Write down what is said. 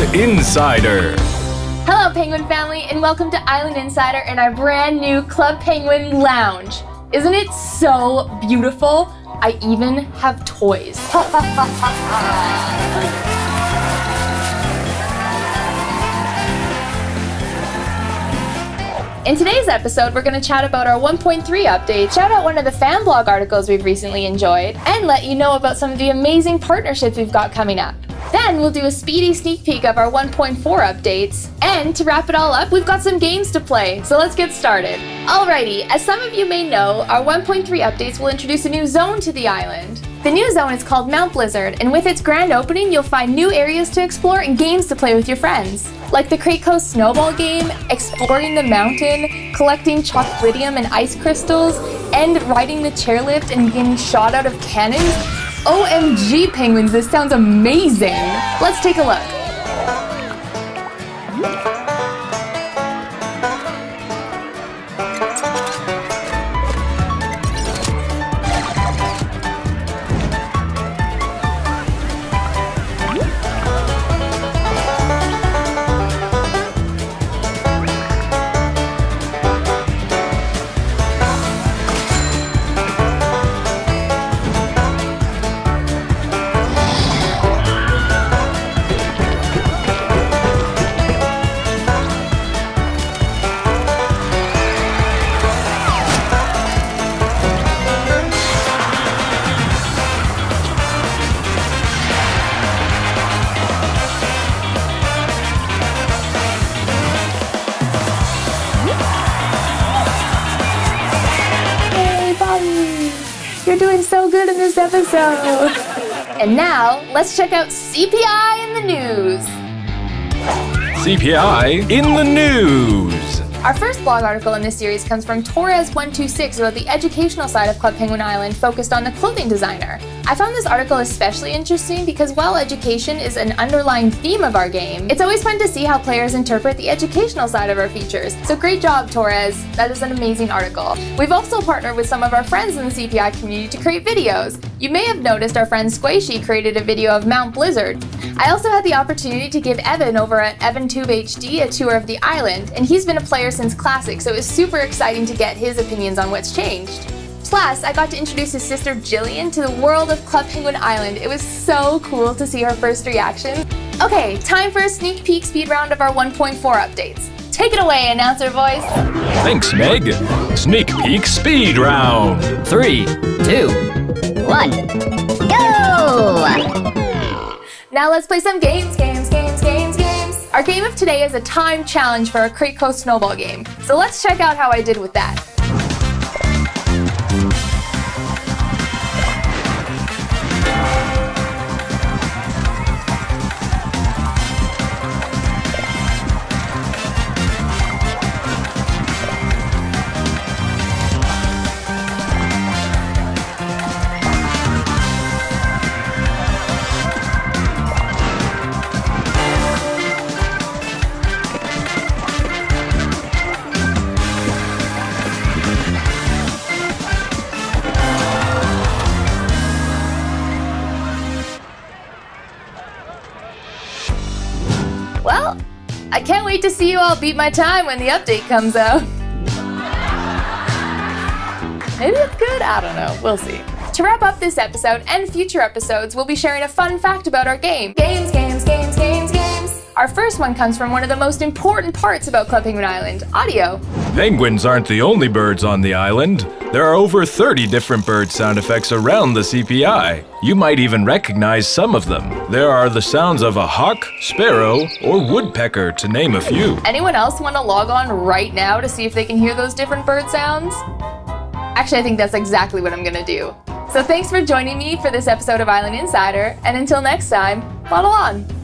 Island Insider. Hello, Penguin family, and welcome to Island Insider and our brand new Club Penguin Lounge. Isn't it so beautiful? I even have toys. In today's episode, we're going to chat about our 1.3 update, shout out one of the fan blog articles we've recently enjoyed, and let you know about some of the amazing partnerships we've got coming up. Then we'll do a speedy sneak peek of our 1.4 updates. And to wrap it all up, we've got some games to play, so let's get started. Alrighty, as some of you may know, our 1.3 updates will introduce a new zone to the island. The new zone is called Mount Blizzard, and with its grand opening, you'll find new areas to explore and games to play with your friends. Like the Crate Coast Snowball game, exploring the mountain, collecting chocolateum and ice crystals, and riding the chairlift and getting shot out of cannons. OMG, penguins, this sounds amazing! Let's take a look. You're doing so good in this episode. and now, let's check out CPI in the news. CPI in the news. Our first blog article in this series comes from Torres126 about the educational side of Club Penguin Island focused on the clothing designer. I found this article especially interesting because while education is an underlying theme of our game, it's always fun to see how players interpret the educational side of our features. So great job, Torres. That is an amazing article. We've also partnered with some of our friends in the CPI community to create videos. You may have noticed our friend Sqaishey created a video of Mount Blizzard. I also had the opportunity to give Evan over at EvanTube HD a tour of the island, and he's been a player since Classic, so it was super exciting to get his opinions on what's changed. Plus, I got to introduce his sister Jillian to the world of Club Penguin Island. It was so cool to see her first reaction. Okay, time for a sneak peek speed round of our 1.4 updates. Take it away, announcer voice. Thanks, Meg. Sneak peek speed round. Three, two, one, go! Now let's play some games, games, games, games, games. Our game of today is a time challenge for our Crate Coast Snowball game. So let's check out how I did with that. Well, I can't wait to see you all beat my time when the update comes out. Maybe it's good, I don't know, we'll see. To wrap up this episode and future episodes, we'll be sharing a fun fact about our game. Games, games. Our first one comes from one of the most important parts about Club Penguin Island, audio. Penguins aren't the only birds on the island. There are over 30 different bird sound effects around the CPI. You might even recognize some of them. There are the sounds of a hawk, sparrow, or woodpecker, to name a few. Anyone else want to log on right now to see if they can hear those different bird sounds? Actually, I think that's exactly what I'm gonna do. So thanks for joining me for this episode of Island Insider, and until next time, follow on!